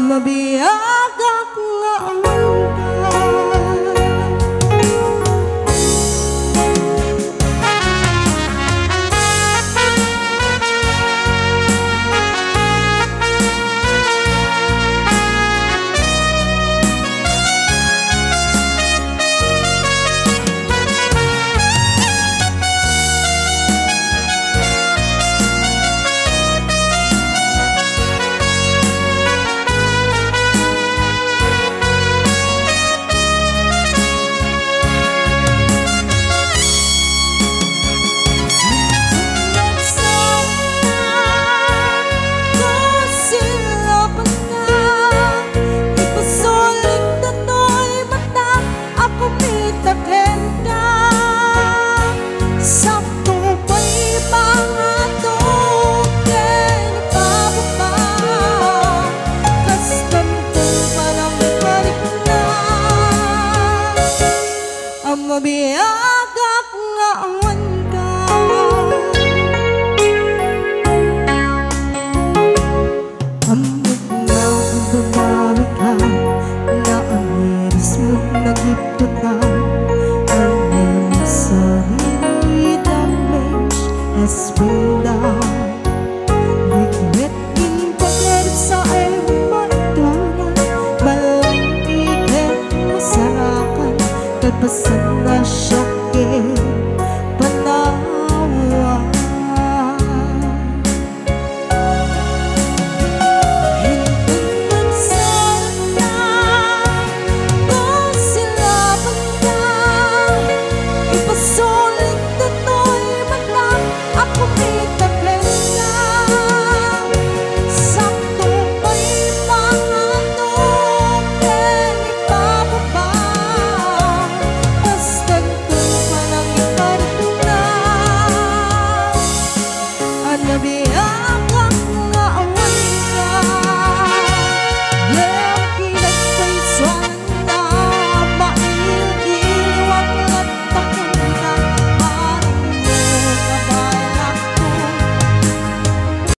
Mabiyagak nga ang bia các ngọn Masarakan Kalpasan na siya